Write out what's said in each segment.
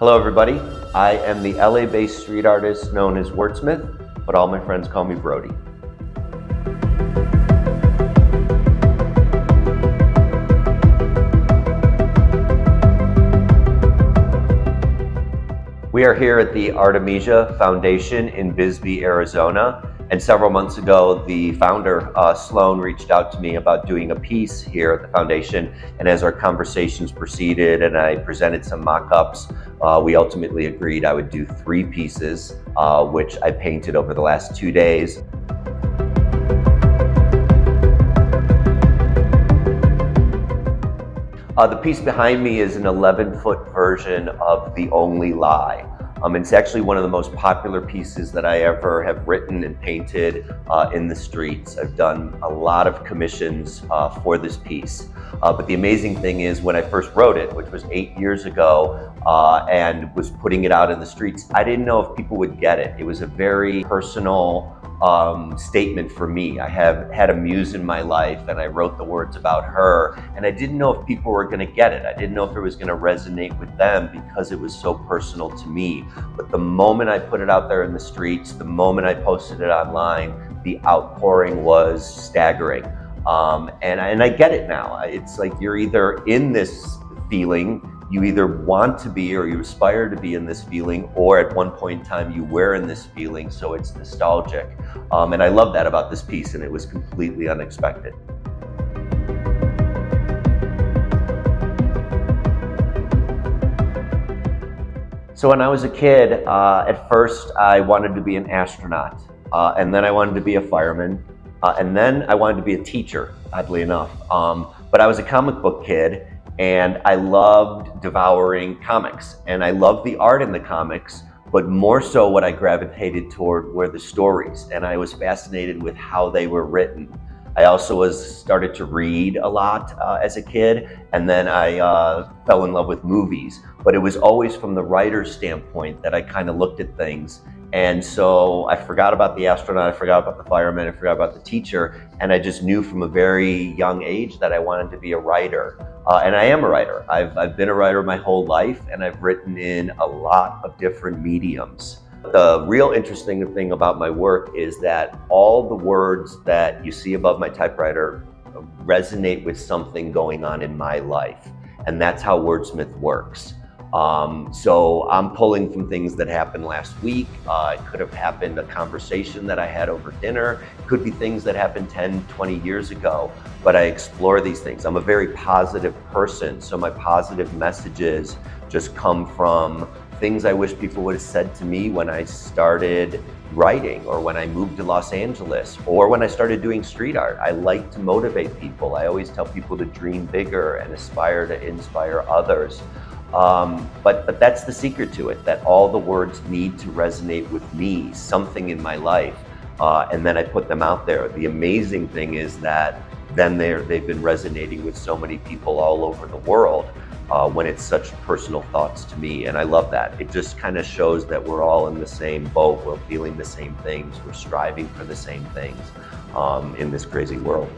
Hello, everybody. I am the LA based street artist known as Wordsmith, but all my friends call me Brody. We are here at the Artemizia Foundation in Bisbee, Arizona. And several months ago, the founder, uh, Sloan, reached out to me about doing a piece here at the foundation. And as our conversations proceeded and I presented some mock ups, uh, we ultimately agreed I would do three pieces, uh, which I painted over the last two days. Uh, the piece behind me is an 11 foot version of The Only Lie. Um, it's actually one of the most popular pieces that I ever have written and painted uh, in the streets. I've done a lot of commissions uh, for this piece. Uh, but the amazing thing is when I first wrote it, which was eight years ago, uh, and was putting it out in the streets, I didn't know if people would get it. It was a very personal, um, statement for me. I have had a muse in my life and I wrote the words about her and I didn't know if people were going to get it. I didn't know if it was going to resonate with them because it was so personal to me. But the moment I put it out there in the streets, the moment I posted it online, the outpouring was staggering. Um, and, and I get it now. It's like you're either in this feeling you either want to be or you aspire to be in this feeling, or at one point in time you were in this feeling, so it's nostalgic. Um, and I love that about this piece, and it was completely unexpected. So when I was a kid, uh, at first I wanted to be an astronaut, uh, and then I wanted to be a fireman, uh, and then I wanted to be a teacher, oddly enough. Um, but I was a comic book kid, and I loved devouring comics. And I loved the art in the comics, but more so what I gravitated toward were the stories. And I was fascinated with how they were written. I also was started to read a lot uh, as a kid and then I uh, fell in love with movies, but it was always from the writer's standpoint that I kind of looked at things and so I forgot about the astronaut, I forgot about the fireman, I forgot about the teacher, and I just knew from a very young age that I wanted to be a writer. Uh, and I am a writer. I've, I've been a writer my whole life, and I've written in a lot of different mediums. The real interesting thing about my work is that all the words that you see above my typewriter resonate with something going on in my life. And that's how Wordsmith works. Um, so I'm pulling from things that happened last week. Uh, it could have happened a conversation that I had over dinner. It could be things that happened 10, 20 years ago, but I explore these things. I'm a very positive person, so my positive messages just come from things I wish people would have said to me when I started writing or when I moved to Los Angeles or when I started doing street art. I like to motivate people. I always tell people to dream bigger and aspire to inspire others. Um, but, but that's the secret to it, that all the words need to resonate with me, something in my life. Uh, and then I put them out there. The amazing thing is that then they're, they've been resonating with so many people all over the world uh, when it's such personal thoughts to me. And I love that. It just kind of shows that we're all in the same boat. We're feeling the same things. We're striving for the same things um, in this crazy world.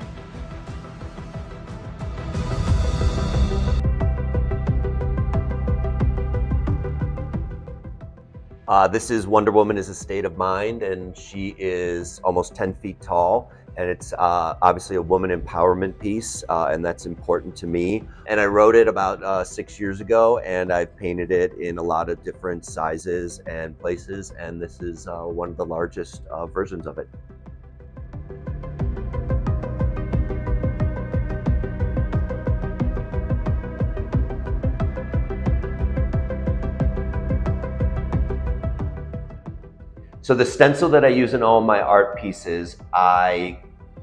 Uh, this is Wonder Woman is a State of Mind, and she is almost 10 feet tall. And it's uh, obviously a woman empowerment piece, uh, and that's important to me. And I wrote it about uh, six years ago, and I've painted it in a lot of different sizes and places. And this is uh, one of the largest uh, versions of it. So the stencil that I use in all my art pieces, I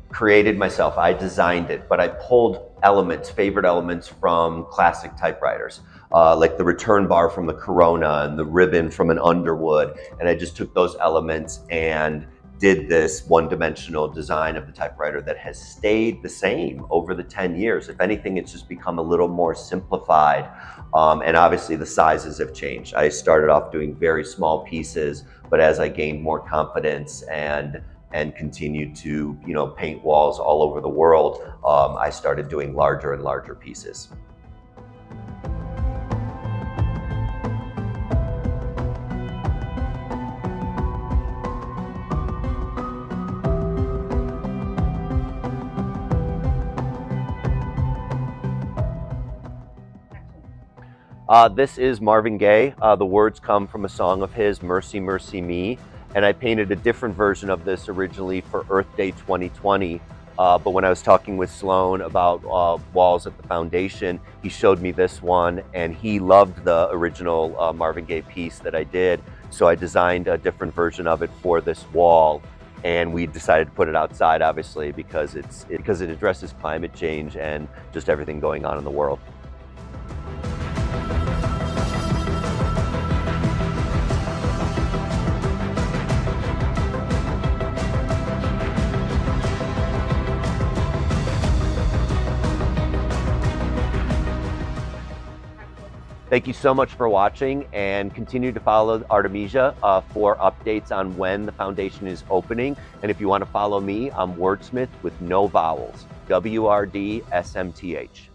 created myself. I designed it, but I pulled elements, favorite elements from classic typewriters, uh, like the return bar from the Corona and the ribbon from an Underwood. And I just took those elements and did this one-dimensional design of the typewriter that has stayed the same over the 10 years. If anything, it's just become a little more simplified. Um, and obviously the sizes have changed. I started off doing very small pieces, but as I gained more confidence and and continued to you know paint walls all over the world, um, I started doing larger and larger pieces. Uh, this is Marvin Gaye. Uh, the words come from a song of his, Mercy, Mercy Me. And I painted a different version of this originally for Earth Day 2020. Uh, but when I was talking with Sloan about uh, walls at the foundation, he showed me this one and he loved the original uh, Marvin Gaye piece that I did. So I designed a different version of it for this wall and we decided to put it outside obviously because it's because it addresses climate change and just everything going on in the world. Thank you so much for watching and continue to follow Artemizia uh, for updates on when the foundation is opening. And if you want to follow me, I'm Wordsmith with no vowels, W R D S M T H.